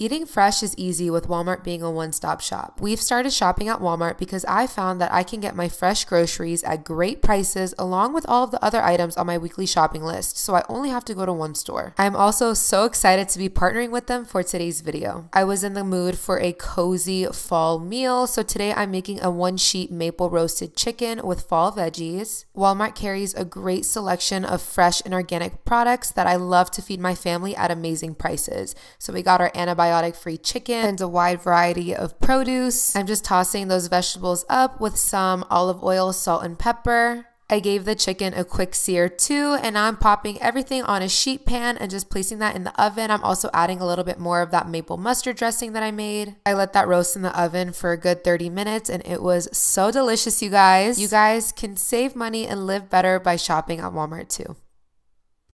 Eating fresh is easy with Walmart being a one stop shop. We've started shopping at Walmart because I found that I can get my fresh groceries at great prices along with all of the other items on my weekly shopping list, so I only have to go to one store. I'm also so excited to be partnering with them for today's video. I was in the mood for a cozy fall meal, so today I'm making a one sheet maple roasted chicken with fall veggies. Walmart carries a great selection of fresh and organic products that I love to feed my family at amazing prices. So we got our antibiotic antibiotic free chicken and a wide variety of produce. I'm just tossing those vegetables up with some olive oil, salt, and pepper. I gave the chicken a quick sear too, and I'm popping everything on a sheet pan and just placing that in the oven. I'm also adding a little bit more of that maple mustard dressing that I made. I let that roast in the oven for a good 30 minutes and it was so delicious, you guys. You guys can save money and live better by shopping at Walmart too.